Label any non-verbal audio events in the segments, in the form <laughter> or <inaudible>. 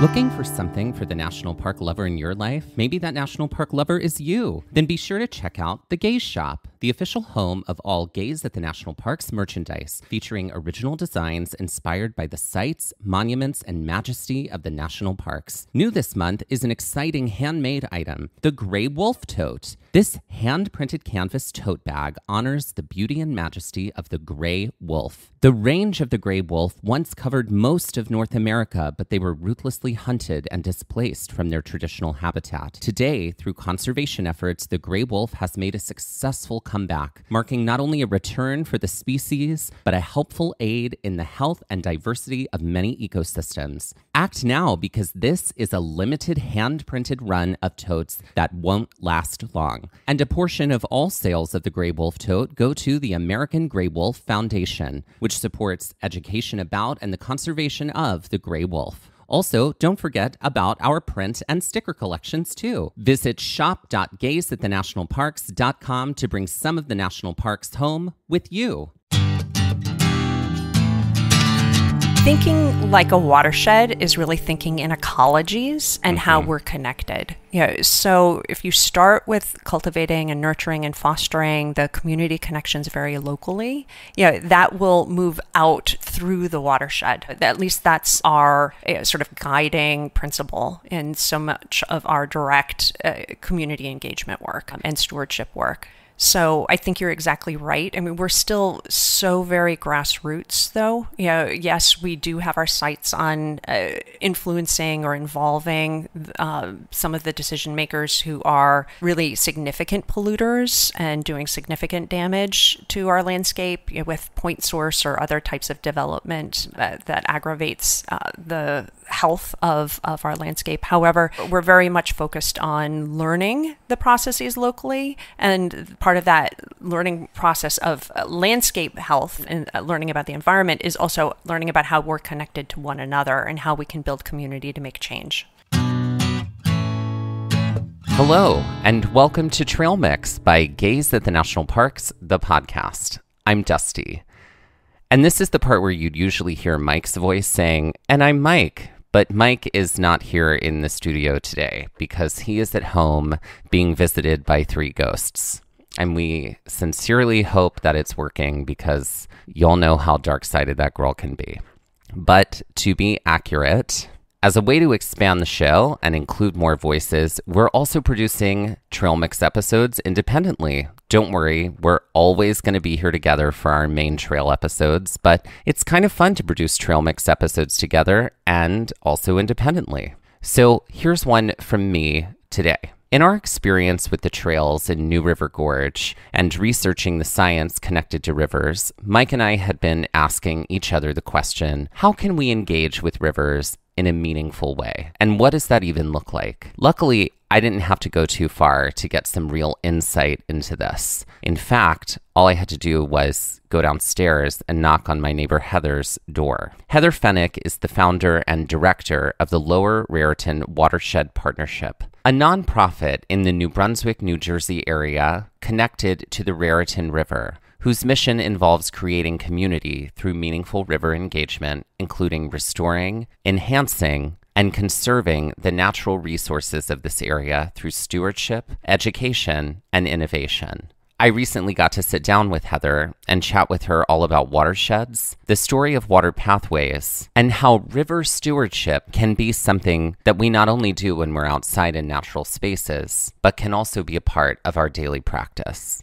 Looking for something for the national park lover in your life? Maybe that national park lover is you. Then be sure to check out the Gaze Shop, the official home of all Gaze at the National Parks merchandise, featuring original designs inspired by the sights, monuments, and majesty of the national parks. New this month is an exciting handmade item, the Gray Wolf Tote. This hand printed canvas tote bag honors the beauty and majesty of the gray wolf. The range of the gray wolf once covered most of North America, but they were ruthlessly hunted and displaced from their traditional habitat. Today, through conservation efforts, the gray wolf has made a successful comeback, marking not only a return for the species, but a helpful aid in the health and diversity of many ecosystems. Act now because this is a limited hand printed run of totes that won't last long. And a portion of all sales of the Grey Wolf tote go to the American Grey Wolf Foundation, which supports education about and the conservation of the gray wolf. Also, don't forget about our print and sticker collections too. Visit shop.gazeatthenationalparks.com to bring some of the national parks home with you. Thinking like a watershed is really thinking in ecologies and how we're connected. You know, so if you start with cultivating and nurturing and fostering the community connections very locally, you know, that will move out through the watershed. At least that's our uh, sort of guiding principle in so much of our direct uh, community engagement work and stewardship work. So I think you're exactly right. I mean, we're still so very grassroots, though. You know, yes, we do have our sights on uh, influencing or involving uh, some of the decision makers who are really significant polluters and doing significant damage to our landscape you know, with point source or other types of development uh, that aggravates uh, the health of, of our landscape. However, we're very much focused on learning the processes locally. And part of that learning process of uh, landscape health and uh, learning about the environment is also learning about how we're connected to one another and how we can build community to make change. Hello, and welcome to Trail Mix by Gaze at the National Parks, the podcast. I'm Dusty. And this is the part where you'd usually hear Mike's voice saying, And I'm Mike. But Mike is not here in the studio today because he is at home being visited by three ghosts. And we sincerely hope that it's working because you'll know how dark sided that girl can be. But to be accurate, as a way to expand the show and include more voices, we're also producing Trail Mix episodes independently. Don't worry, we're always going to be here together for our main trail episodes, but it's kind of fun to produce Trail Mix episodes together and also independently. So here's one from me today. In our experience with the trails in New River Gorge and researching the science connected to rivers, Mike and I had been asking each other the question how can we engage with rivers in a meaningful way? And what does that even look like? Luckily, I didn't have to go too far to get some real insight into this. In fact, all I had to do was go downstairs and knock on my neighbor Heather's door. Heather Fenyk is the founder and director of the Lower Raritan Watershed Partnership, a nonprofit in the New Brunswick, New Jersey area connected to the Raritan River whose mission involves creating community through meaningful river engagement, including restoring, enhancing, and conserving the natural resources of this area through stewardship, education, and innovation. I recently got to sit down with Heather and chat with her all about watersheds, the story of water pathways, and how river stewardship can be something that we not only do when we're outside in natural spaces, but can also be a part of our daily practice.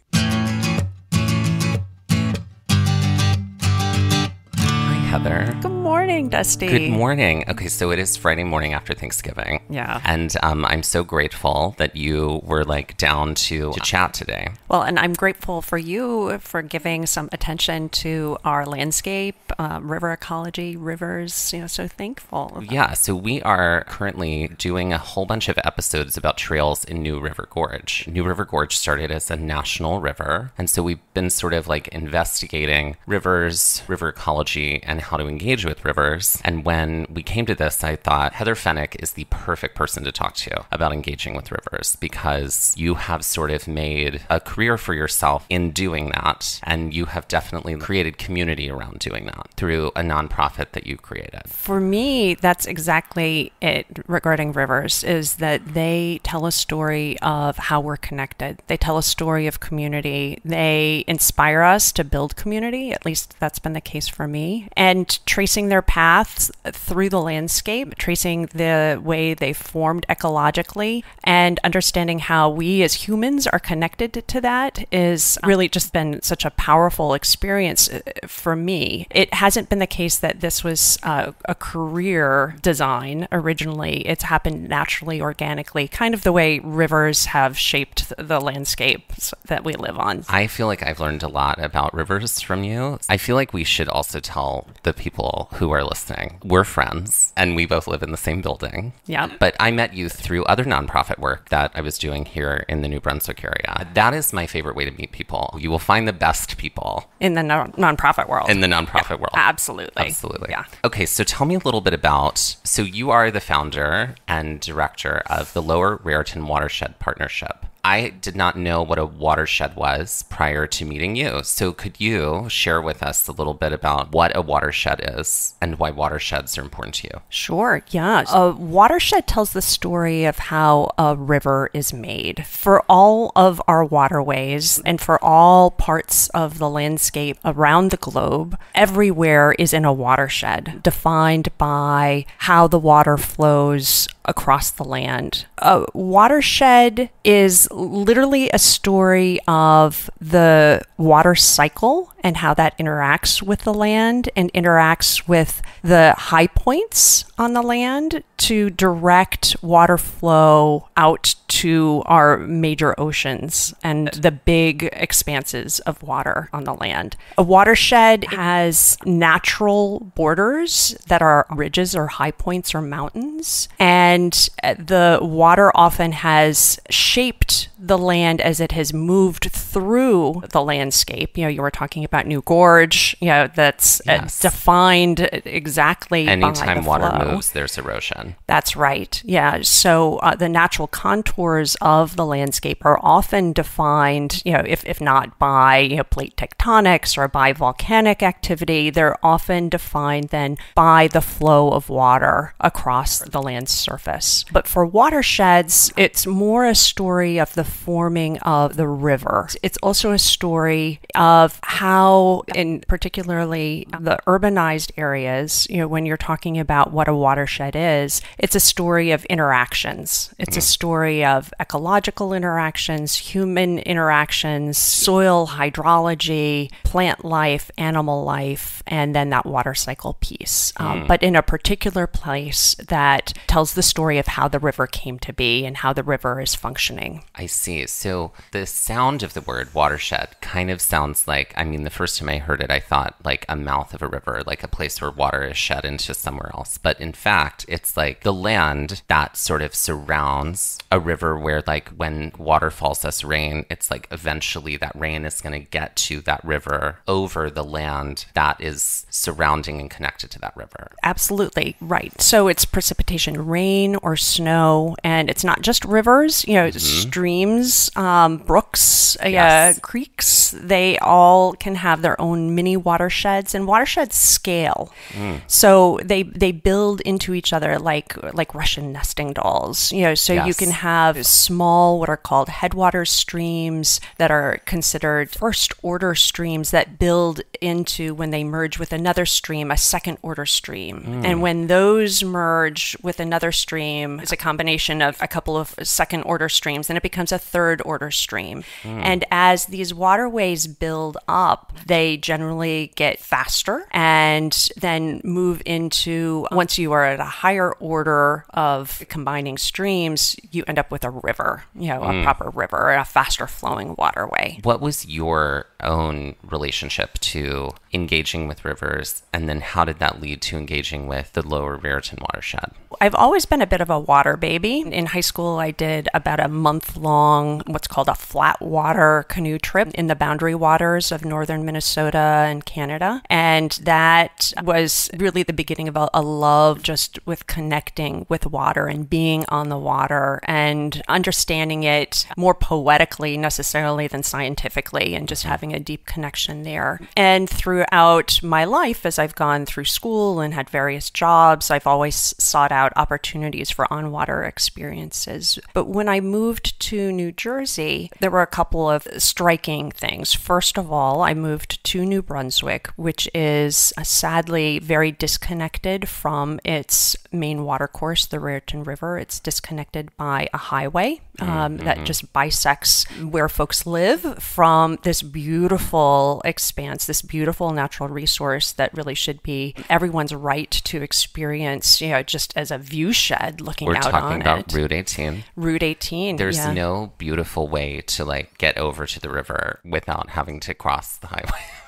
Heather. Good morning, Dusty. Good morning. Okay, so it is Friday morning after Thanksgiving. Yeah. And um, I'm so grateful that you were like down to, to chat today. Well, and I'm grateful for you for giving some attention to our landscape, uh, river ecology, rivers. You know, so thankful. Yeah, so we are currently doing a whole bunch of episodes about trails in New River Gorge. New River Gorge started as a national river, and so we've been sort of like investigating rivers, river ecology, and and how to engage with rivers. And when we came to this, I thought Heather Fenyk is the perfect person to talk to about engaging with rivers because you have sort of made a career for yourself in doing that. And you have definitely created community around doing that through a nonprofit that you created. For me, that's exactly it regarding rivers is that they tell a story of how we're connected. They tell a story of community. They inspire us to build community. At least that's been the case for me. And tracing their paths through the landscape, tracing the way they formed ecologically, and understanding how we as humans are connected to that is really just been such a powerful experience uh, for me. It hasn't been the case that this was uh, a career design originally. It's happened naturally, organically, kind of the way rivers have shaped the landscapes that we live on. I feel like I've learned a lot about rivers from you. I feel like we should also tell the people who are listening we're friends and we both live in the same building. Yeah. But I met you through other nonprofit work that I was doing here in the New Brunswick area. That is my favorite way to meet people. You will find the best people in the non- nonprofit world. in the nonprofit world. Absolutely. Absolutely. Yeah. Okay, so tell me a little bit about so you are the founder and director of the Lower Raritan Watershed Partnership. I did not know what a watershed was prior to meeting you. So could you share with us a little bit about what a watershed is and why watersheds are important to you? Sure, yeah. A watershed tells the story of how a river is made. For all of our waterways and for all parts of the landscape around the globe, everywhere is in a watershed, defined by how the water flows across the land. Watershed is literally a story of the water cycle and how that interacts with the land and interacts with the high points on the land to direct water flow out to our major oceans and the big expanses of water on the land. A watershed has natural borders that are ridges or high points or mountains, and uh, the water often has shaped the land as it has moved through the landscape. You know, you were talking about New Gorge, you know, that's uh, Yes. defined exactly by Anytime the water flow. moves, there's erosion. That's right. Yeah. So uh, the natural contours of the landscape are often defined, you know, if, if not by you know, plate tectonics or by volcanic activity, they're often defined then by the flow of water across the land's surface. But for watersheds, it's more a story of the forming of the river. It's also a story of how, in particularly um, the urbanized areas, you know, when you're talking about what a watershed is, it's a story of interactions. It's a mm-hmm. story of ecological interactions, human interactions, soil hydrology, plant life, animal life, and then that water cycle piece. Um, mm. but in a particular place that tells the story of how the river came to be and how the river is functioning. I see. So the sound of the word watershed kind of sounds like, I mean, the first time I heard it, I thought like a mouth of a river, like a place where water is shed into somewhere else. But in fact, it's like the land that sort of surrounds a river where, like, when water falls as rain, it's like eventually that rain is going to get to that river over the land that is surrounding and connected to that river. Absolutely right. So it's precipitation, rain or snow, and it's not just rivers. You know, streams, um, brooks, uh, creeks. They all can have their own mini watersheds, and watersheds scale. So they they build into each other like like Russian nesting dolls. You know, so you can have small what are called headwater streams that are considered first order streams that build into when they merge with another stream a second order stream and hmm. when those merge with another stream it's a combination of a couple of second order streams and it becomes a third order stream hmm. and as these waterways build up they generally get faster and then move into once you are at a higher order of combining streams you end up with a river you know a mm. proper river a faster flowing waterway. What was your own relationship to engaging with rivers, and then how did that lead to engaging with the lower Raritan watershed? I've always been a bit of a water baby. In high school, I did about a month long, what's called a flat water canoe trip in the boundary waters of northern Minnesota and Canada. And that was really the beginning of a, a love just with connecting with water and being on the water and understanding it more poetically necessarily than scientifically and just mm-hmm. having a deep connection there. And throughout my life, as I've gone through school and had various jobs, I've always sought out opportunities for on water experiences. But when I moved to New Jersey, there were a couple of striking things. First of all, I moved to New Brunswick, which is sadly very disconnected from its main watercourse, the Raritan River. It's disconnected by a highway um, mm-hmm. that just bisects where folks live from this beautiful expanse, this beautiful natural resource that really should be everyone's right to experience, you know, just as a view shed looking We're out talking about. Route 18. Route 18. There's yeah. no beautiful way to like get over to the river without having to cross the highway. <laughs>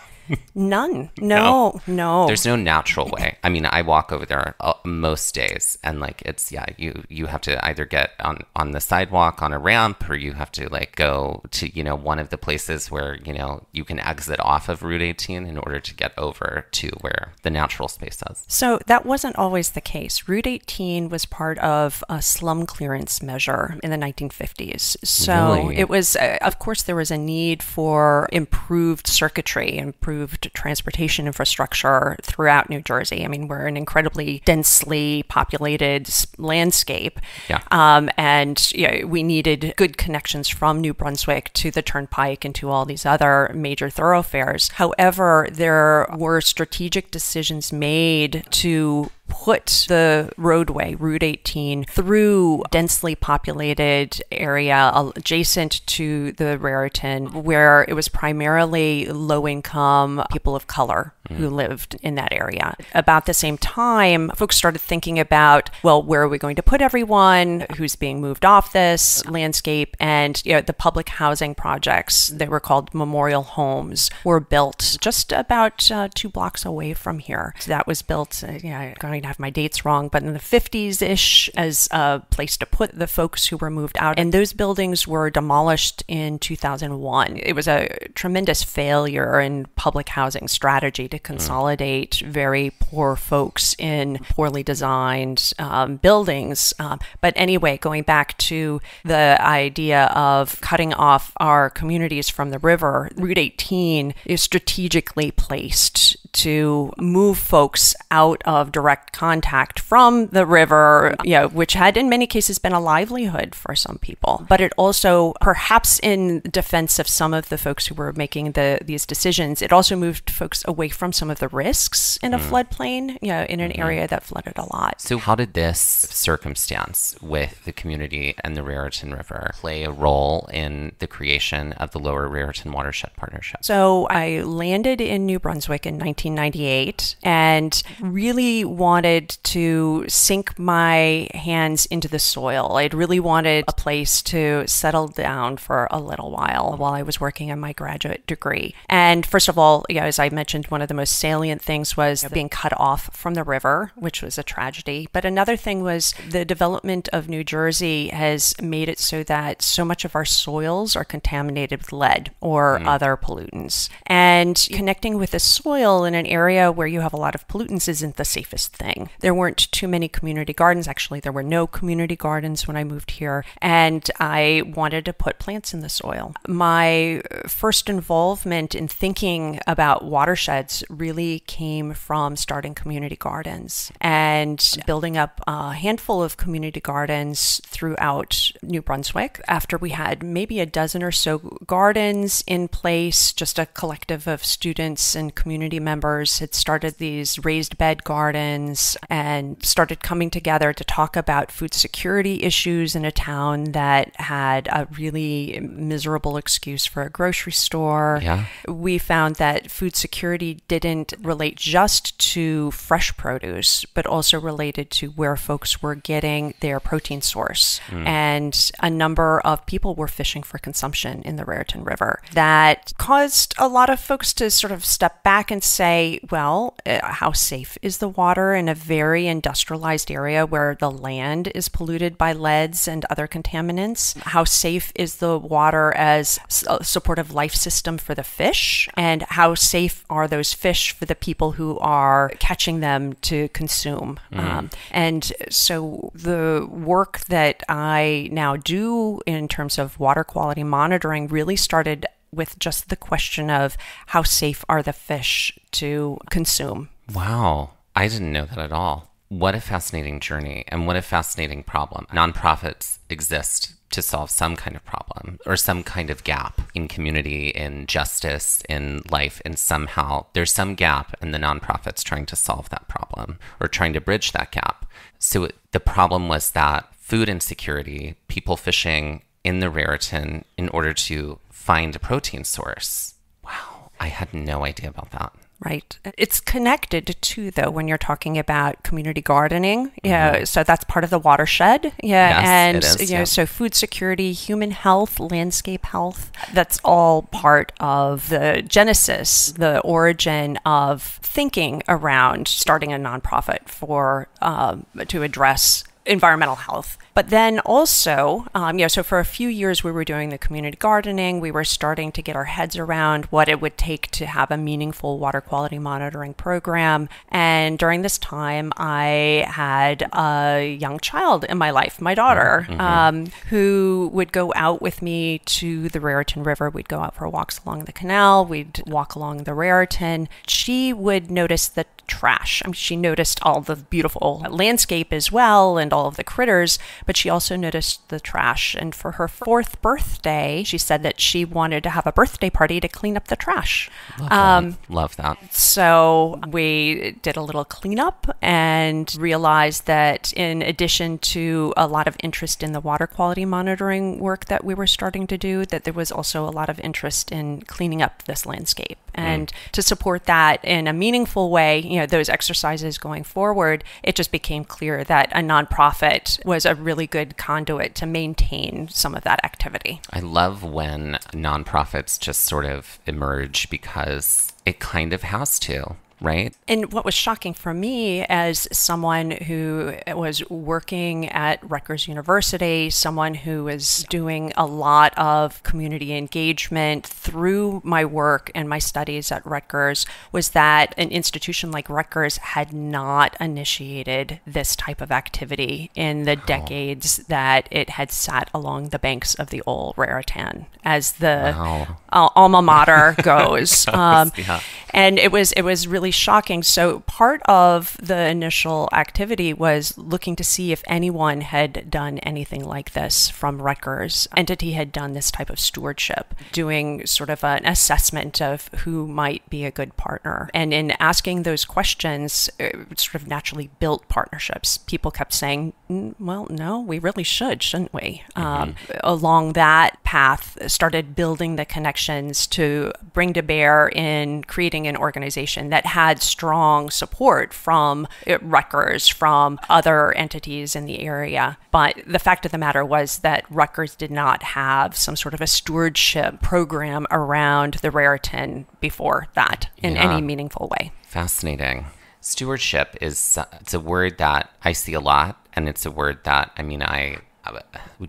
None. No, no, no. There's no natural way. I mean, I walk over there uh, most days, and like it's yeah, you you have to either get on on the sidewalk on a ramp, or you have to like go to you know one of the places where you know you can exit off of Route 18 in order to get over to where the natural space is. So that wasn't always the case. Route 18 was part of a slum clearance measure in the 1950s. So Really? it was, uh, of course, there was a need for improved circuitry, improved transportation infrastructure throughout New Jersey. I mean, we're an incredibly densely populated landscape. Yeah. Um, and you know, we needed good connections from New Brunswick to the Turnpike and to all these other major thoroughfares. However, there were strategic decisions made to put the roadway, Route 18, through densely populated area adjacent to the Raritan, where it was primarily low income people of color who lived in that area. About the same time, folks started thinking about, well, where are we going to put everyone? Who's being moved off this landscape? And you know, the public housing projects, that were called memorial homes, were built just about uh, two blocks away from here. So that was built, uh, yeah, going to have my dates wrong, but in the 50s ish as a place to put the folks who were moved out. And those buildings were demolished in 2001. It was a tremendous failure in public housing strategy to consolidate very poor folks in poorly designed um, buildings. Um, but anyway, going back to the idea of cutting off our communities from the river, Route 18 is strategically placed to move folks out of direct contact from the river, you know, which had in many cases been a livelihood for some people. But it also, perhaps in defense of some of the folks who were making the these decisions, it also moved folks away from some of the risks in a mm. floodplain, you know, in an mm-hmm. area that flooded a lot. So, how did this circumstance with the community and the Raritan River play a role in the creation of the Lower Raritan Watershed Partnership? So I landed in New Brunswick in 1998 and really wanted to sink my hands into the soil. I'd really wanted a place to settle down for a little while while I was working on my graduate degree. And first of all, you know, as I mentioned, one of the most salient things was being cut off from the river, which was a tragedy. But another thing was the development of New Jersey has made it so that so much of our soils are contaminated with lead or mm. other pollutants. And connecting with the soil in an area where you have a lot of pollutants isn't the safest thing. There weren't too many community gardens. Actually, there were no community gardens when I moved here. And I wanted to put plants in the soil. My first involvement in thinking about watersheds really came from starting community gardens and building up a handful of community gardens throughout New Brunswick. After we had maybe a dozen or so gardens in place, just a collective of students and community members had started these raised bed gardens and started coming together to talk about food security issues in a town that had a really miserable excuse for a grocery store. Yeah. We found that food security didn't relate just to fresh produce, but also related to where folks were getting their protein source. Mm. And a number of people were fishing for consumption in the Raritan River. That caused a lot of folks to sort of step back and say, well, uh, how safe is the water in a very industrialized area where the land is polluted by leads and other contaminants? How safe is the water as a supportive life system for the fish? And how safe are those fish for the people who are catching them to consume? Mm. Um, and so the work that I now do in terms of water quality monitoring really started with just the question of how safe are the fish to consume. Wow. I didn't know that at all. What a fascinating journey and what a fascinating problem. Nonprofits exist to solve some kind of problem or some kind of gap in community, in justice, in life, and somehow there's some gap, and the nonprofits trying to solve that problem or trying to bridge that gap. So the problem was that food insecurity, people fishing in the Raritan in order to find a protein source. Wow, I had no idea about that. Right. It's connected to though, when you're talking about community gardening. Yeah. Mm-hmm. So that's part of the watershed. Yeah. Yes, and, is, you know, yeah. so food security, human health, landscape health, that's all part of the genesis, the origin of thinking around starting a nonprofit for, um, to address environmental health. But then also, um, you know, so for a few years we were doing the community gardening. We were starting to get our heads around what it would take to have a meaningful water quality monitoring program. And during this time, I had a young child in my life, my daughter, mm-hmm. um, who would go out with me to the Raritan River. We'd go out for walks along the canal. We'd walk along the Raritan. She would notice the trash. I mean, she noticed all the beautiful landscape as well and all of the critters, but she also noticed the trash. And for her fourth birthday, she said that she wanted to have a birthday party to clean up the trash. Love, um, that. Love that. So we did a little cleanup and realized that in addition to a lot of interest in the water quality monitoring work that we were starting to do, that there was also a lot of interest in cleaning up this landscape. Mm. And mm. to support that in a meaningful way, you know, those exercises going forward, it just became clear that a nonprofit was a really good conduit to maintain some of that activity. I love when nonprofits just sort of emerge because it kind of has to right? And what was shocking for me as someone who was working at Rutgers University, someone who was doing a lot of community engagement through my work and my studies at Rutgers, was that an institution like Rutgers had not initiated this type of activity in the oh. decades that it had sat along the banks of the old Raritan as the wow. uh, alma mater <laughs> goes. um, yeah. And it was it was really shocking. So part of the initial activity was looking to see if anyone had done anything like this from Rutgers. Entity had done this type of stewardship, doing sort of an assessment of who might be a good partner. And in asking those questions, it sort of naturally built partnerships. People kept saying, "Well, no, we really should, shouldn't we?" Mm-hmm. Um, along that path, started building the connections to bring to bear in creating an organization that had strong support from uh, Rutgers, from other entities in the area. But the fact of the matter was that Rutgers did not have some sort of a stewardship program around the Raritan before that in yeah. any meaningful way. Fascinating. Stewardship is it's a word that I see a lot and it's a word that I mean I uh,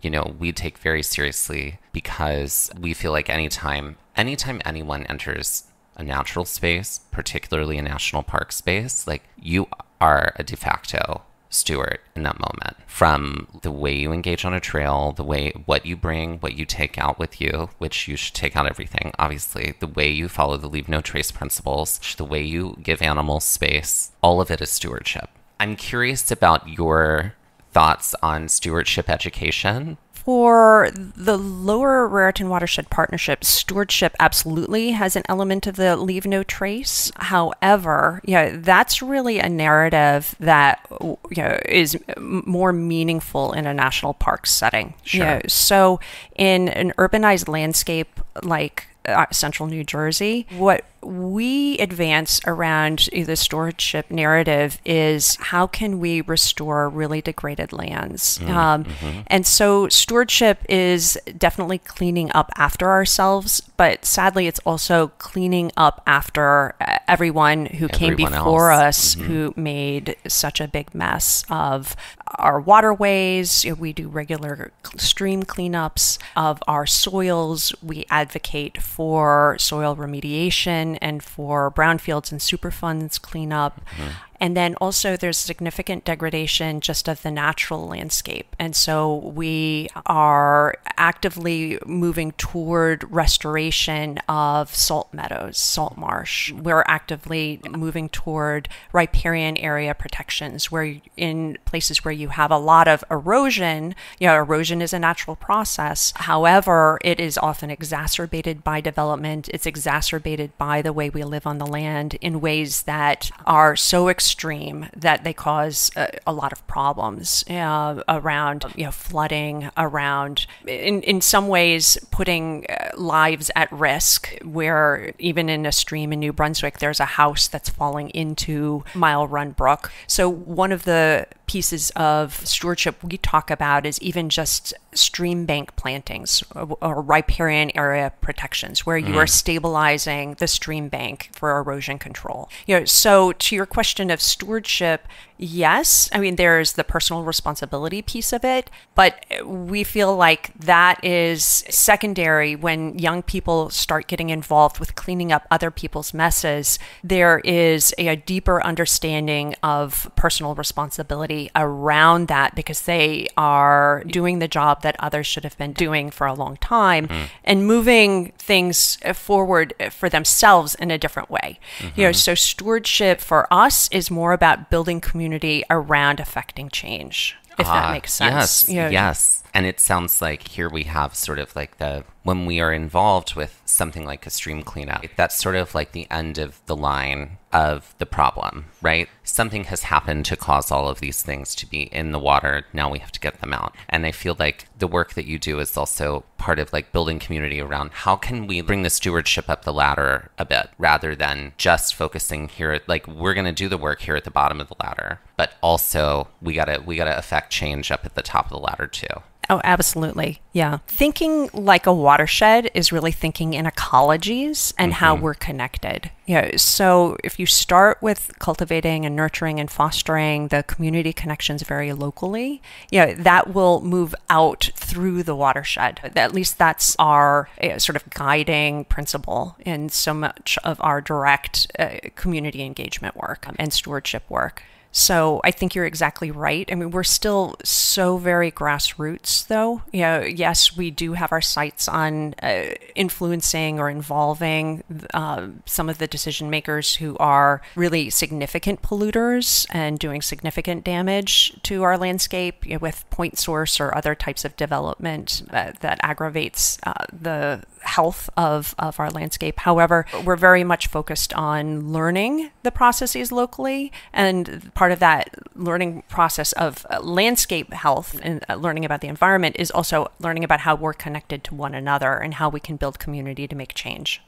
you know, we take very seriously because we feel like anytime anytime anyone enters a natural space, particularly a national park space, like you are a de facto steward in that moment from the way you engage on a trail, the way what you bring, what you take out with you, which you should take out everything, obviously, the way you follow the leave no trace principles, the way you give animals space, all of it is stewardship. I'm curious about your thoughts on stewardship education For the lower Raritan Watershed Partnership, stewardship absolutely has an element of the leave no trace. However, you know, that's really a narrative that you know, is more meaningful in a national park setting. Sure. You know, so in an urbanized landscape like uh, central New Jersey, what we advance around the stewardship narrative is how can we restore really degraded lands? Mm-hmm. Um, mm-hmm. And so stewardship is definitely cleaning up after ourselves, but sadly, it's also cleaning up after uh, everyone who everyone came before else. us mm-hmm. who made such a big mess of our waterways. We do regular stream cleanups of our soils. We advocate for soil remediation and for brownfields and superfunds cleanup. Mm-hmm. And then also there's significant degradation just of the natural landscape. And so we are actively moving toward restoration of salt meadows, salt marsh. We're actively moving toward riparian area protections where in places where you have a lot of erosion, you know, erosion is a natural process. However, it is often exacerbated by development. It's exacerbated by the way we live on the land in ways that are so extreme extreme that they cause a, a lot of problems uh, around you know flooding, around in in some ways putting uh, lives at risk. Where even in a stream in New Brunswick, there's a house that's falling into Mile Run Brook. So one of the pieces of stewardship we talk about is even just stream bank plantings or, or riparian area protections where you mm. are stabilizing the stream bank for erosion control. You know, so to your question of stewardship, yes, I mean, there's the personal responsibility piece of it, but we feel like that is secondary when young people start getting involved with cleaning up other people's messes. There is a, a deeper understanding of personal responsibility around that because they are doing the job that others should have been doing for a long time mm. and moving things forward for themselves in a different way. Mm-hmm. You know, so stewardship for us is more about building community community around affecting change, if that ah, makes sense. Yes, you know, yes. And it sounds like here we have sort of like the when we are involved with something like a stream cleanup, that's sort of like the end of the line of the problem, right? Something has happened to cause all of these things to be in the water. Now we have to get them out. And I feel like the work that you do is also part of like building community around how can we bring the stewardship up the ladder a bit rather than just focusing here like we're going to do the work here at the bottom of the ladder, but also we got to we got to affect change up at the top of the ladder too. Oh, absolutely. Yeah. Thinking like a watershed is really thinking in ecologies and mm-hmm. how we're connected. Yeah. So if you start with cultivating and nurturing and fostering the community connections very locally, yeah, that will move out through the watershed. At least that's our uh, sort of guiding principle in so much of our direct uh, community engagement work and stewardship work. So I think you're exactly right. I mean, we're still so very grassroots, though. You know, yes, we do have our sights on uh, influencing or involving uh, some of the decision makers who are really significant polluters and doing significant damage to our landscape you know, with point source or other types of development uh, that aggravates uh, the health of, of our landscape. However, we're very much focused on learning the processes locally. And part of that learning process of uh, landscape health and uh, learning about the environment is also learning about how we're connected to one another and how we can build community to make change.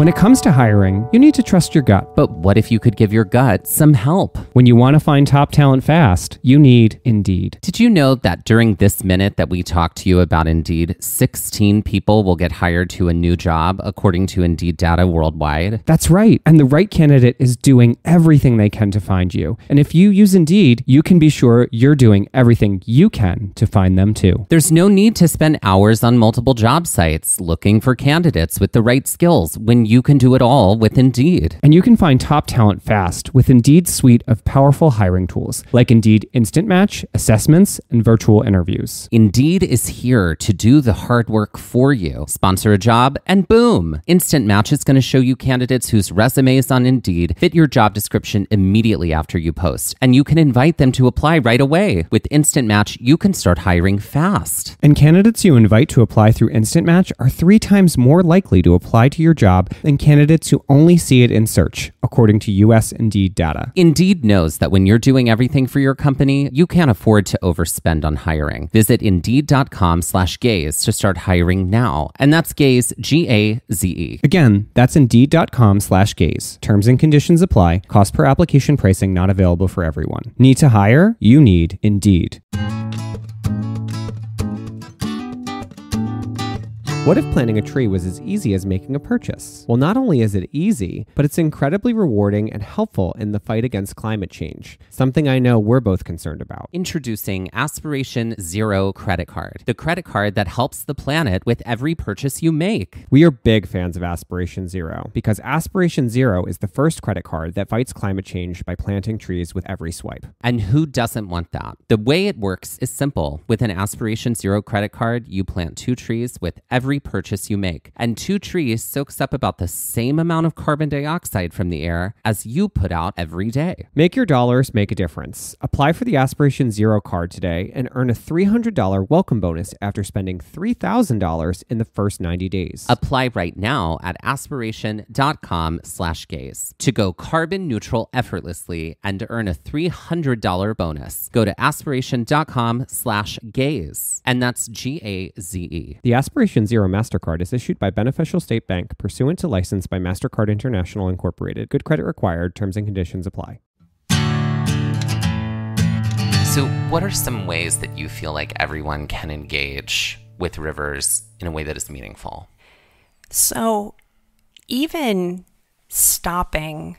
When it comes to hiring, you need to trust your gut. But what if you could give your gut some help? When you want to find top talent fast, you need Indeed. Did you know that during this minute that we talk to you about Indeed, 16 people will get hired to a new job according to Indeed data worldwide? That's right. And the right candidate is doing everything they can to find you. And if you use Indeed, you can be sure you're doing everything you can to find them too. There's no need to spend hours on multiple job sites looking for candidates with the right skills when you can do it all with Indeed. And you can find top talent fast with Indeed's suite of powerful hiring tools like Indeed Instant Match, assessments, and virtual interviews. Indeed is here to do the hard work for you. Sponsor a job and boom, Instant Match is going to show you candidates whose resumes on Indeed fit your job description immediately after you post. And you can invite them to apply right away. With Instant Match, you can start hiring fast. And candidates you invite to apply through Instant Match are three times more likely to apply to your job than candidates who only see it in search, according to US Indeed data. Indeed knows that when you're doing everything for your company, you can't afford to overspend on hiring. Visit Indeed.com slash gaze to start hiring now. And that's gaze, G-A-Z-E. Again, that's Indeed.com slash gaze. Terms and conditions apply. Cost per application pricing not available for everyone. Need to hire? You need Indeed. What if planting a tree was as easy as making a purchase? Well, not only is it easy, but it's incredibly rewarding and helpful in the fight against climate change, something I know we're both concerned about. Introducing Aspiration Zero Credit Card, the credit card that helps the planet with every purchase you make. We are big fans of Aspiration Zero because Aspiration Zero is the first credit card that fights climate change by planting trees with every swipe. And who doesn't want that? The way it works is simple. With an Aspiration Zero credit card, you plant two trees with every purchase you make, and two trees soaks up about the same amount of carbon dioxide from the air as you put out every day. Make your dollars make a difference. Apply for the Aspiration Zero card today and earn a $300 welcome bonus after spending $3,000 in the first 90 days. Apply right now at aspiration.com slash gaze to go carbon neutral effortlessly and earn a $300 bonus. Go to aspiration.com slash gaze, and that's G-A-Z-E. The Aspiration Zero MasterCard is issued by Beneficial State Bank pursuant to license by MasterCard International Incorporated. Good credit required. Terms and conditions apply. So, what are some ways that you feel like everyone can engage with rivers in a way that is meaningful? So, even stopping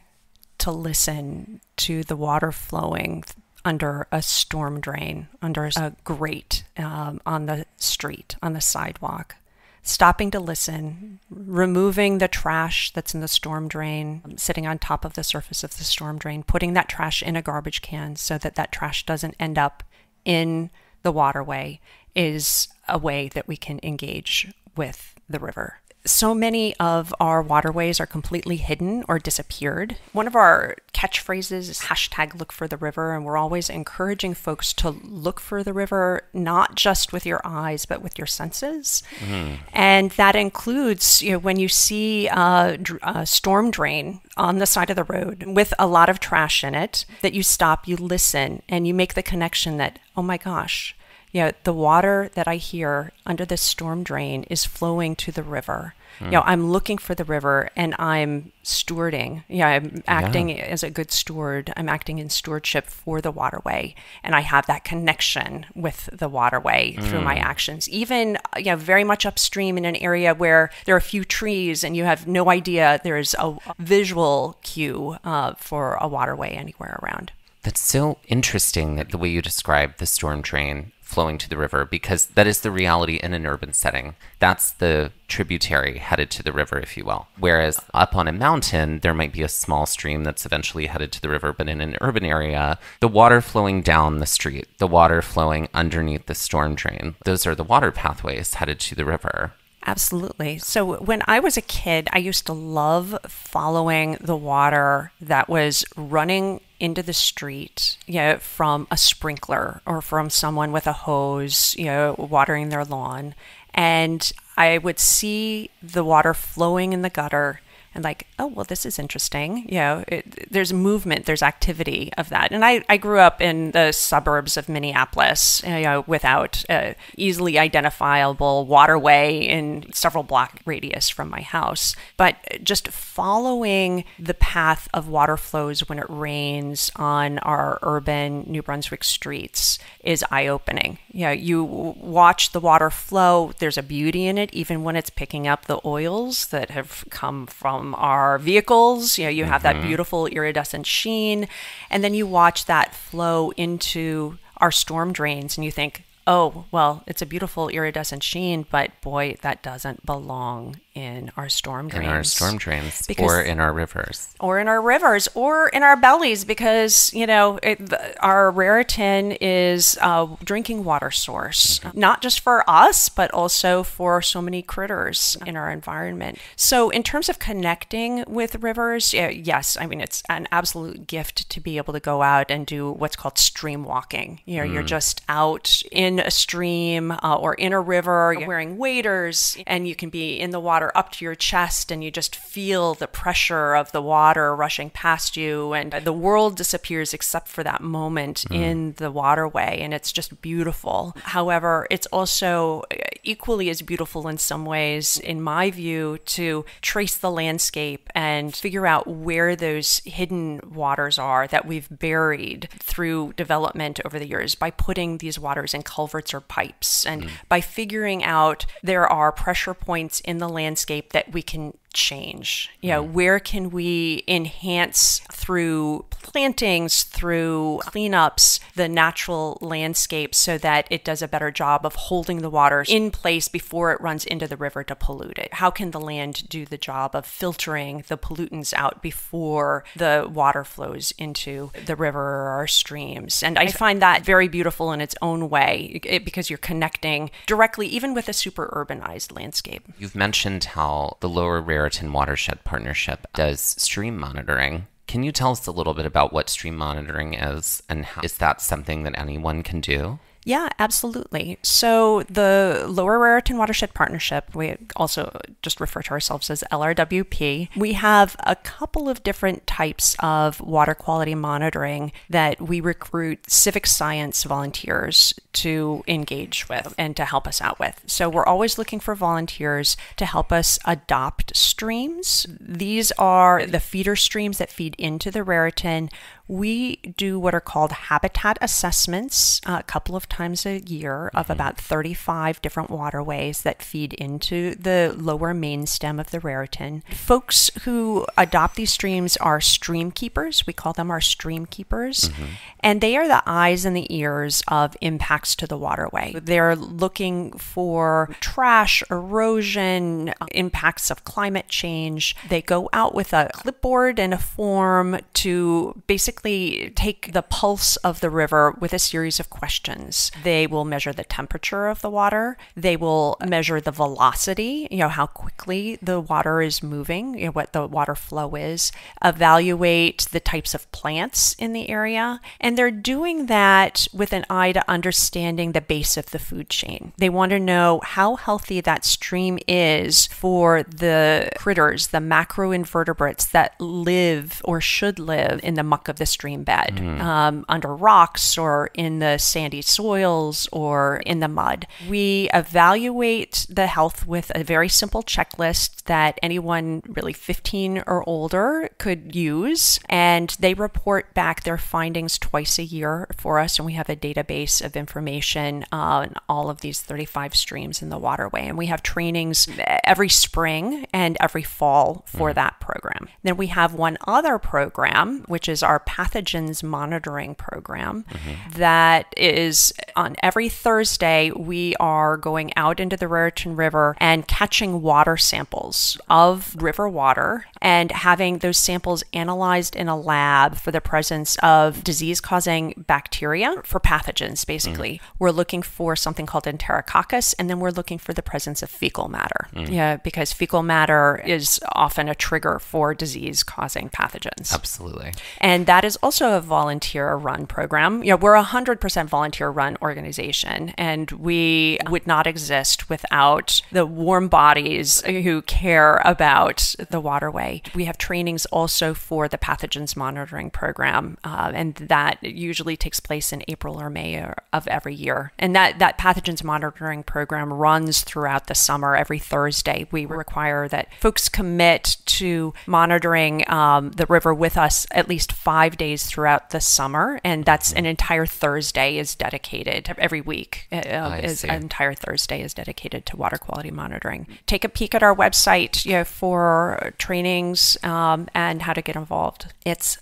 to listen to the water flowing under a storm drain, under a grate um, on the street, on the sidewalk, stopping to listen, removing the trash that's in the storm drain, sitting on top of the surface of the storm drain, putting that trash in a garbage can so that that trash doesn't end up in the waterway is a way that we can engage with the river so many of our waterways are completely hidden or disappeared. One of our catchphrases is hashtag look for the river, and we're always encouraging folks to look for the river, not just with your eyes, but with your senses. Mm-hmm. And that includes, you know, when you see a, a storm drain on the side of the road with a lot of trash in it, that you stop, you listen, and you make the connection that, oh my gosh, you know, the water that I hear under this storm drain is flowing to the river. Mm. You know, I'm looking for the river and I'm stewarding. Yeah, I'm acting yeah. as a good steward. I'm acting in stewardship for the waterway. And I have that connection with the waterway mm. through my mm. actions. Even, you know, very much upstream in an area where there are a few trees and you have no idea there's a visual cue uh, for a waterway anywhere around. That's so interesting that the way you describe the storm drain flowing to the river because that is the reality in an urban setting. That's the tributary headed to the river, if you will. Whereas up on a mountain, there might be a small stream that's eventually headed to the river, but in an urban area, the water flowing down the street, the water flowing underneath the storm drain, those are the water pathways headed to the river. Absolutely. So when I was a kid, I used to love following the water that was running into the street, you know, from a sprinkler or from someone with a hose, you know, watering their lawn. And I would see the water flowing in the gutter and like, oh, well, this is interesting. You know, it, there's movement, there's activity of that. And I, I grew up in the suburbs of Minneapolis, you know, without easily identifiable waterway in several block radius from my house. But just following the path of water flows when it rains on our urban New Brunswick streets is eye opening. You know, you watch the water flow, there's a beauty in it, even when it's picking up the oils that have come from from our vehicles. You know, you have mm-hmm. that beautiful iridescent sheen, and then you watch that flow into our storm drains, and you think, oh, well, it's a beautiful iridescent sheen, but boy, that doesn't belong in our storm drains. In our storm drains Because- or in our rivers. or in our rivers or in our bellies because you know it, the, our Raritan is a drinking water source not just for us but also for so many critters in our environment. So in terms of connecting with rivers yeah, yes i mean it's an absolute gift to be able to go out and do what's called stream walking. You know you're just out in a stream uh, or in a river you're wearing waders and you can be in the water up to your chest and you just feel the pressure of the water rushing past you and the world disappears except for that moment mm. in the waterway and it's just beautiful. However it's also equally as beautiful in some ways in my view to trace the landscape and figure out where those hidden waters are that we've buried through development over the years by putting these waters in culverts or pipes and mm. by figuring out there are pressure points in the landscape that we can change. You know mm. where can we enhance through plantings through cleanups the natural landscape so that it does a better job of holding the water in place before it runs into the river to pollute it? How can the land do the job of filtering the pollutants out before the water flows into the river or our streams? And i find that very beautiful in its own way it- because you're connecting directly even with a super urbanized landscape. You've mentioned how the Lower Raritan Watershed Partnership does stream monitoring. Can you tell us a little bit about what stream monitoring is and how is that something that anyone can do? Yeah, absolutely. So the Lower Raritan Watershed Partnership, we also just refer to ourselves as LRWP. We have a couple of different types of water quality monitoring that we recruit civic science volunteers to engage with and to help us out with. So we're always looking for volunteers to help us adopt streams. These are the feeder streams that feed into the Raritan. We do what are called habitat assessments uh, a couple of times a year of about 35 different waterways that feed into the lower main stem of the Raritan. Folks who adopt these streams are stream keepers. We call them our stream keepers. And they are the eyes and the ears of impacts to the waterway. They're looking for trash, erosion, impacts of climate change. They go out with a clipboard and a form to basically take the pulse of the river with a series of questions. They will measure the temperature of the water. They will measure the velocity, you know, how quickly the water is moving, you know, what the water flow is, evaluate the types of plants in the area. And they're doing that with an eye to understanding the base of the food chain. They want to know how healthy that stream is for the critters, the macroinvertebrates that live or should live in the muck of the stream bed, um, under rocks or in the sandy soils or in the mud. We evaluate the health with a very simple checklist that anyone really 15 or older could use. And they report back their findings twice a year for us. And we have a database of information on all of these 35 streams in the waterway. And we have trainings every spring and every fall for that program. Then we have one other program, which is our pathogens monitoring program, that is on every Thursday. We are going out into the Raritan River and catching water samples of river water and having those samples analyzed in a lab for the presence of disease causing bacteria for pathogens, basically. We're looking for something called enterococcus, and then we're looking for the presence of fecal matter. Mm. Yeah, because fecal matter is often a trigger for disease causing pathogens. Absolutely. And that is also a volunteer run program. You know, we're a 100% volunteer run organization, and we would not exist without the warm bodies who care about the waterway. We have trainings also for the pathogens monitoring program, uh, and that usually takes place in April or May of every year. And that, that pathogens monitoring program runs throughout the summer every Thursday. We require that folks commit to monitoring um, the river with us at least five days throughout the summer, and that's an entire Thursday is dedicated every week. Uh, is see. an entire Thursday is dedicated to water quality monitoring. Take a peek at our website you know, for trainings um, and how to get involved. It's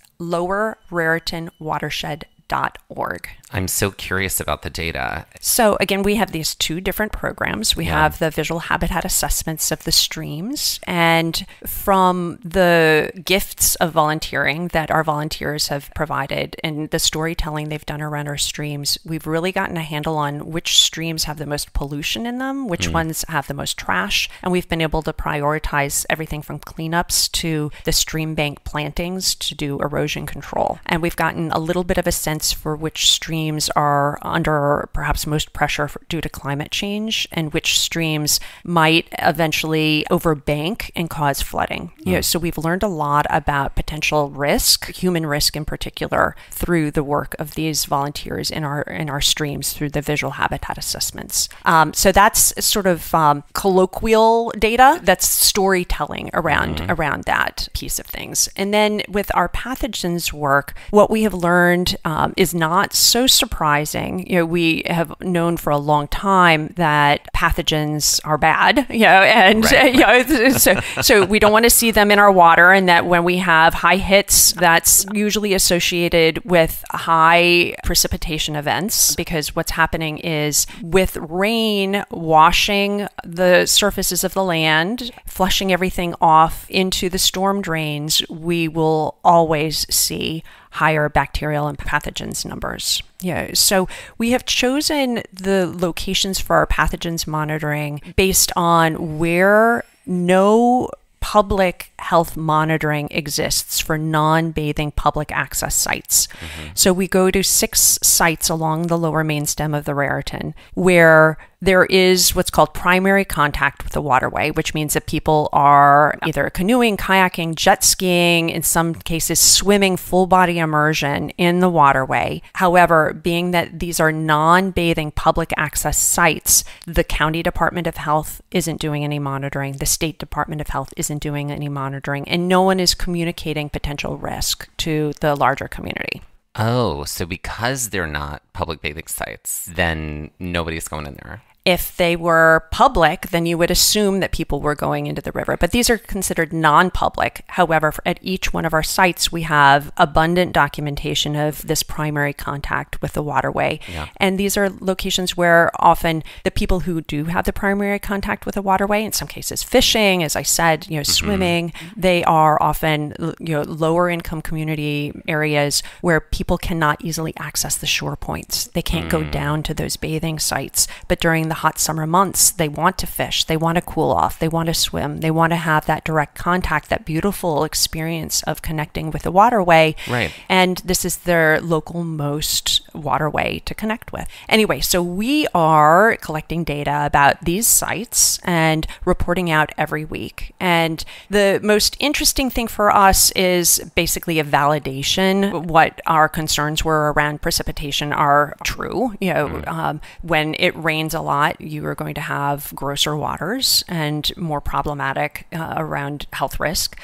permethrin.org. I'm so curious about the data. So, again, we have these two different programs. We Yeah. have the visual habitat assessments of the streams, and from the gifts of volunteering that our volunteers have provided and the storytelling they've done around our streams, we've really gotten a handle on which streams have the most pollution in them, which mm. ones have the most trash, and we've been able to prioritize everything from cleanups to the stream bank plantings to do erosion control. And we've gotten a little bit of a sense for which streams are under perhaps most pressure for, due to climate change and which streams might eventually overbank and cause flooding. You know, so we've learned a lot about potential risk, human risk in particular, through the work of these volunteers in our in our streams through the visual habitat assessments. Um, so that's sort of um, colloquial data. That's storytelling around around that piece of things. And then with our pathogens work, what we have learned um, is not so surprising. You know, we have known for a long time that pathogens are bad. <laughs> You know, and Right. <laughs> you know, <laughs> so so we don't want to see them in our water, and that when we have high hits, that's usually associated with high precipitation events because what's happening is with rain washing the surfaces of the land, flushing everything off into the storm drains, we will always see higher bacterial and pathogens numbers. Yeah, so we have chosen the locations for our pathogens monitoring based on where no public health monitoring exists for non bathing public access sites. So we go to six sites along the lower main stem of the Raritan where there is what's called primary contact with the waterway, which means that people are either canoeing, kayaking, jet skiing, in some cases swimming full body immersion in the waterway. However, being that these are non bathing public access sites, the county department of health isn't doing any monitoring, the state department of health isn't doing any monitoring, and no one is communicating potential risk to the larger community. Oh, so because they're not public bathing sites, then nobody's going in there. If they were public, then you would assume that people were going into the river. But these are considered non public. However, at each one of our sites, we have abundant documentation of this primary contact with the waterway. And these are locations where often the people who do have the primary contact with the waterway, in some cases fishing, as I said, you know, mm-hmm. swimming, they are often you know lower income community areas where people cannot easily access the shore points. They can't go mm. down to those bathing sites. But during the hot summer months, they want to fish, they want to cool off, they want to swim, they want to have that direct contact, that beautiful experience of connecting with the waterway. Right. And this is their local most waterway to connect with. Anyway, so we are collecting data about these sites and reporting out every week. And the most interesting thing for us is basically a validation. What our concerns were around precipitation are true. You know, um, when it rains a lot, you are going to have grosser waters and more problematic uh, around health risk.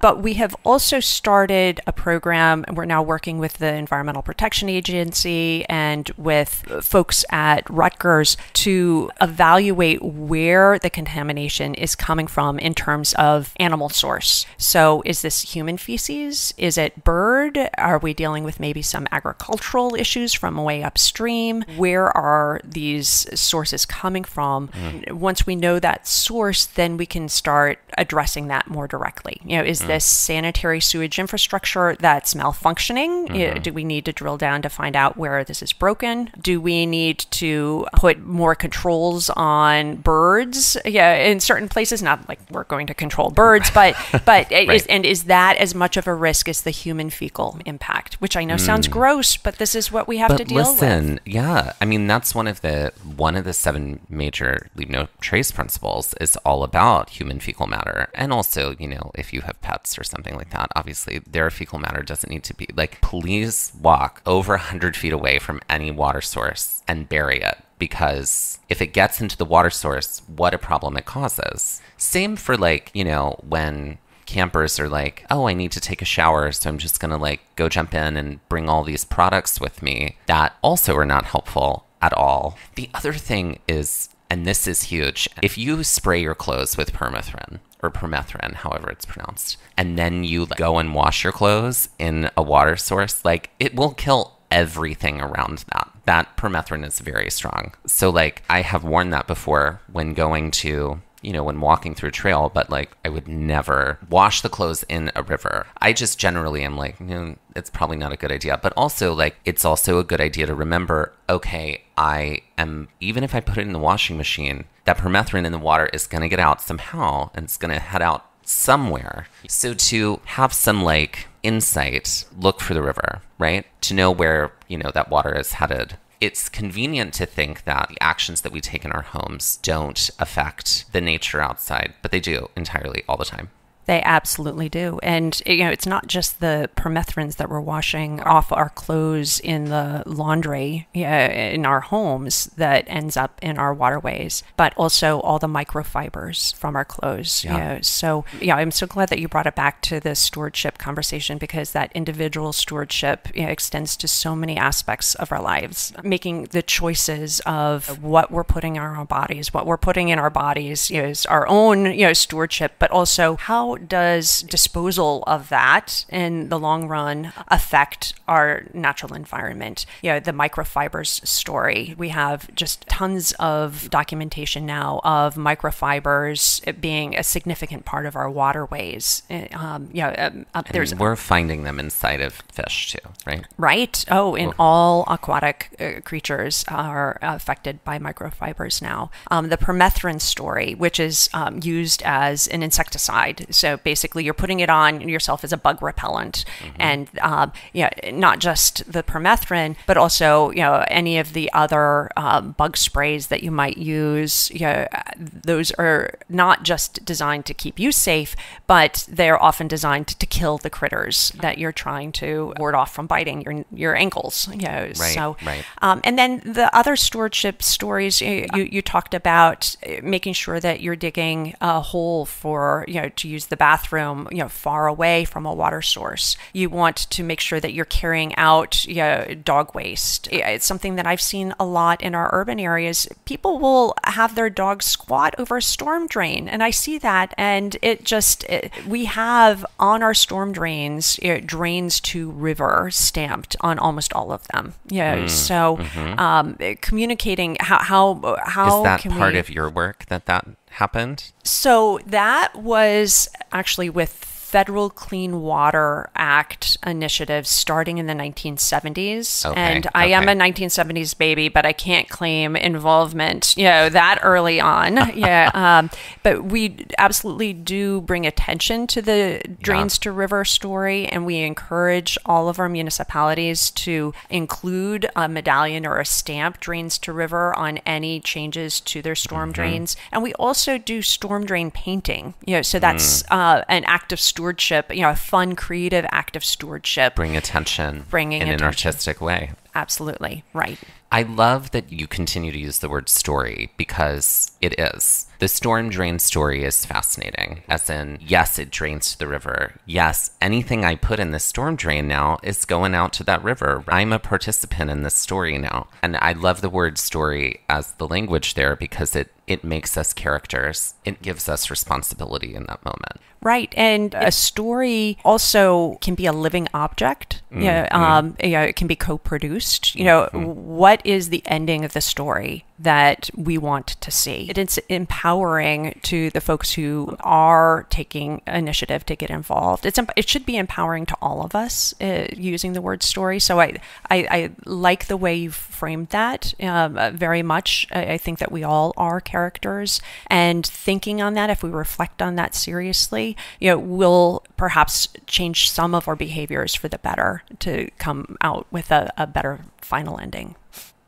But we have also started a program, and we're now working with the Environmental Protection Agency and with folks at Rutgers to evaluate where the contamination is coming from in terms of animal source. So, is this human feces? Is it bird? Are we dealing with maybe some agricultural issues from way upstream? Where are these sources coming from? Mm. Once we know that source, then we can start addressing that more directly. You know, is mm. this sanitary sewage infrastructure that's malfunctioning? Know, mm-hmm. Do we need to drill down to find out where this is broken? Do we need to put more controls on birds? Yeah, in certain places, not like we're going to control birds, but <laughs> but it is, Right. and is that as much of a risk as the human fecal impact? Which I know sounds mm. gross, but this is what we have to But deal listen, with. yeah, I mean that's one of the one of the seven major leave no trace principles is all about human fecal matter, and also you know if you have pets or something like that, obviously their fecal matter doesn't need to be like please walk over hundred feet away from any water source and bury it. Because if it gets into the water source, what a problem it causes. Same for like you know when campers are like, oh, I need to take a shower, so I'm just gonna like go jump in and bring all these products with me. That also are not helpful at all. The other thing is, and this is huge, if you spray your clothes with permethrin or permethrin, however it's pronounced, and then you go and wash your clothes in a water source, like it will kill everything around that. That permethrin is very strong. So, like, I have worn that before when going to you know, when walking through a trail, but like I would never wash the clothes in a river. I just generally am like, you know, it's probably not a good idea. But also, like, it's also a good idea to remember okay, I am, even if I put it in the washing machine, that permethrin in the water is going to get out somehow and it's going to head out somewhere. So to have some like insight, look for the river, right? To know where, you know, that water is headed it's convenient to think that the actions that we take in our homes don't affect the nature outside, but they do entirely all the time. They absolutely do. And, you know, it's not just the permethrins that we're washing off our clothes in the laundry in our homes that ends up in our waterways, but also all the microfibers from our clothes. Yeah. You know? So, yeah, I'm so glad that you brought it back to the stewardship conversation because that individual stewardship you know, extends to so many aspects of our lives. Making the choices of what we're putting in our bodies, what we're putting in our bodies you know, is our own, you know, stewardship, but also how does disposal of that in the long run affect our natural environment? You know, the microfibers story. We have just tons of documentation now of microfibers being a significant part of our waterways. Um, you know, um, uh, there's we're finding them inside of fish too, right? Right. Oh, in all aquatic uh, creatures are affected by microfibers now. Um, the permethrin story, which is um, used as an insecticide, so so basically, you're putting it on yourself as a bug repellent, mm-hmm. and um, yeah, not just the permethrin, but also you know any of the other um, bug sprays that you might use. You know, those are not just designed to keep you safe, but they're often designed to, kill the critters that you're trying to ward off from biting your your ankles. You know, right, so right. Um, and then the other stewardship stories you, you, you talked about uh, making sure that you're digging a hole for you know to use the bathroom, you know, far away from a water source. You want to make sure that you're carrying out you know, dog waste. It's something that I've seen a lot in our urban areas. People will have their dogs squat over a storm drain, and I see that, and it just it, we have on our storm drains it, drains to river stamped on almost all of them. Yeah, mm, so mm-hmm. um, communicating how how how is that part we, of your work that that happened? So that was actually with Federal Clean Water Act initiative starting in the 1970s. Okay, and I okay. am a 1970s baby, but I can't claim involvement, you know, that early on. <laughs> yeah. Um, but we absolutely do bring attention to the drains yeah. to river story, and we encourage all of our municipalities to include a medallion or a stamp drains to river on any changes to their storm mm-hmm. drains. And we also do storm drain painting, you know, so that's mm. uh, an act of stewardship, you know, a fun, creative act of stewardship. Bring attention bringing in attention. an artistic way. Absolutely. Right. I love that you continue to use the word story because it is. The storm drain story is fascinating, as in, yes, it drains to the river. Yes, anything I put in the storm drain now is going out to that river. I'm a participant in this story now. And I love the word story as the language there because it, it makes us characters, it gives us responsibility in that moment. Right. And a story also can be a living object. You, know, um, you know, it can be co produced. You know, mm-hmm. what is the ending of the story? that we want to see. It's empowering to the folks who are taking initiative to get involved. It's it should be empowering to all of us uh, using the word story. So I, I, I like the way you've framed that um, uh, very much. I, I think that we all are characters, and thinking on that, if we reflect on that seriously, you know, will perhaps change some of our behaviors for the better to come out with a, a better final ending.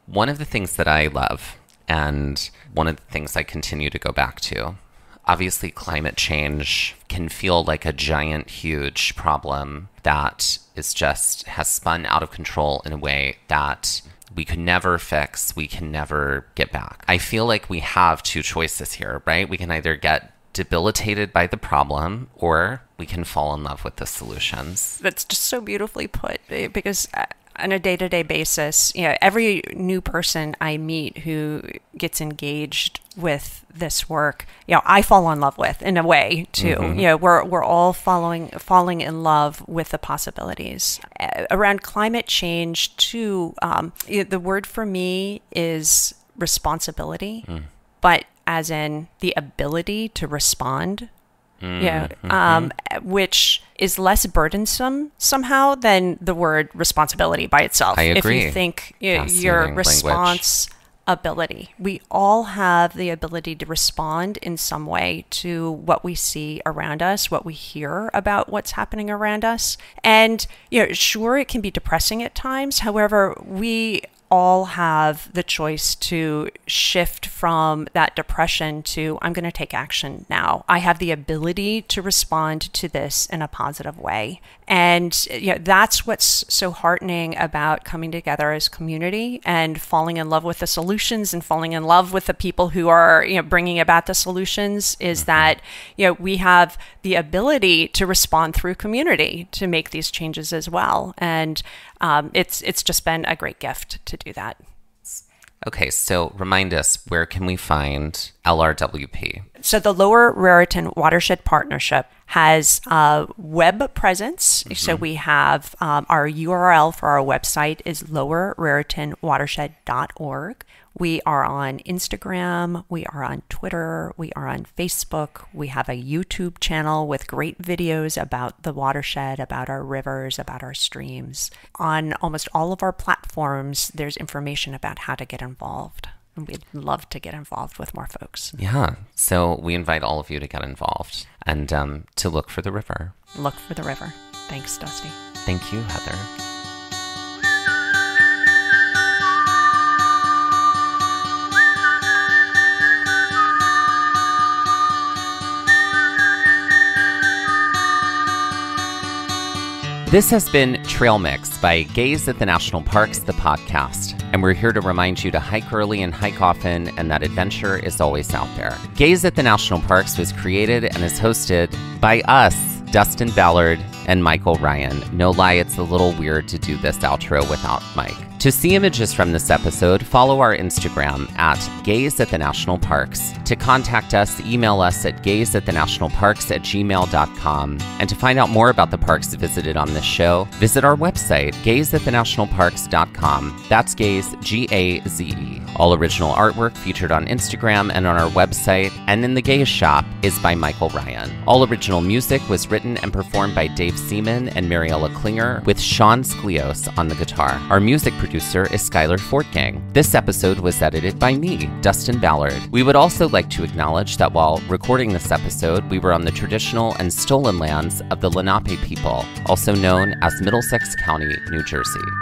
One of the things that I love and one of the things I continue to go back to. Obviously, climate change can feel like a giant, huge problem that is just has spun out of control in a way that we could never fix, we can never get back. I feel like we have two choices here, right? We can either get debilitated by the problem or we can fall in love with the solutions. That's just so beautifully put eh, because on a day-to-day basis you know every new person i meet who gets engaged with this work you know i fall in love with in a way too mm-hmm. you know we're we're all following falling in love with the possibilities around climate change too um, the word for me is responsibility mm. but as in the ability to respond Mm, yeah, mm-hmm. um, which is less burdensome somehow than the word responsibility by itself. I agree. If you think you know, your response language. ability, we all have the ability to respond in some way to what we see around us, what we hear about what's happening around us, and you know, sure, it can be depressing at times. However, we all have the choice to shift from that depression to I'm going to take action now. I have the ability to respond to this in a positive way. And you know, that's what's so heartening about coming together as community and falling in love with the solutions and falling in love with the people who are you know, bringing about the solutions is mm-hmm. that you know, we have the ability to respond through community to make these changes as well. And um, it's it's just been a great gift to do that. Okay, so remind us where can we find LRWP? So the Lower Raritan Watershed Partnership has a web presence. Mm-hmm. So we have um, our URL for our website is lowerraritanwatershed.org. We are on Instagram, we are on Twitter, we are on Facebook. We have a YouTube channel with great videos about the watershed, about our rivers, about our streams. On almost all of our platforms, there's information about how to get involved. And we'd love to get involved with more folks. Yeah. So we invite all of you to get involved and um, to look for the river. Look for the river. Thanks, Dusty. Thank you, Heather. This has been Trail Mix by Gaze at the National Parks, the podcast. And we're here to remind you to hike early and hike often, and that adventure is always out there. Gaze at the National Parks was created and is hosted by us, Dustin Ballard and Michael Ryan. No lie, it's a little weird to do this outro without Mike. To see images from this episode, follow our Instagram at Gaze at the National Parks. To contact us, email us at gaze at the national parks at gmail.com. And to find out more about the parks visited on this show, visit our website, gazeatthenationalparks.com. That's gaze, G A Z E. All original artwork featured on Instagram and on our website and in the Gaze shop is by Michael Ryan. All original music was written and performed by Dave Seamon and Mariella Klinger, with Sean Sklios on the guitar. Our music producer is Skyler Fortgang. This episode was edited by me, Dustin Ballard. We would also like to acknowledge that while recording this episode, we were on the traditional and stolen lands of the Lenape people, also known as Middlesex County, New Jersey.